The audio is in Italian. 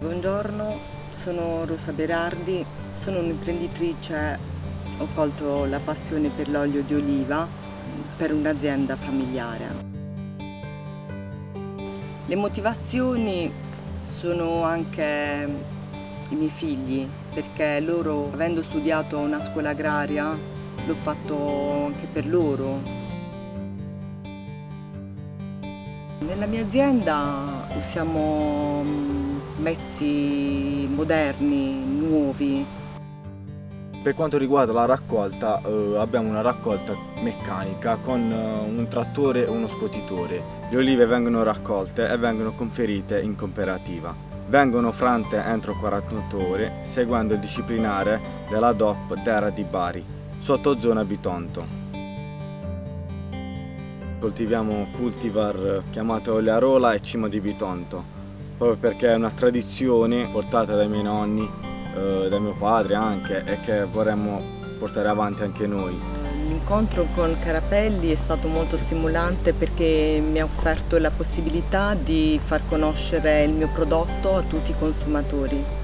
Buongiorno, sono Rosa Berardi, sono un'imprenditrice, ho colto la passione per l'olio di oliva per un'azienda familiare. Le motivazioni sono anche i miei figli, perché loro, avendo studiato a una scuola agraria, l'ho fatto anche per loro, Nella mia azienda usiamo mm, mezzi moderni, nuovi. Per quanto riguarda la raccolta eh, abbiamo una raccolta meccanica con eh, un trattore e uno scotitore. Le olive vengono raccolte e vengono conferite in cooperativa. Vengono frante entro 48 ore seguendo il disciplinare della DOP d'Era di Bari, sotto zona Bitonto. Coltiviamo cultivar chiamato Olearola e Cimo di Bitonto, proprio perché è una tradizione portata dai miei nonni, eh, da mio padre anche e che vorremmo portare avanti anche noi. L'incontro con Carapelli è stato molto stimolante perché mi ha offerto la possibilità di far conoscere il mio prodotto a tutti i consumatori.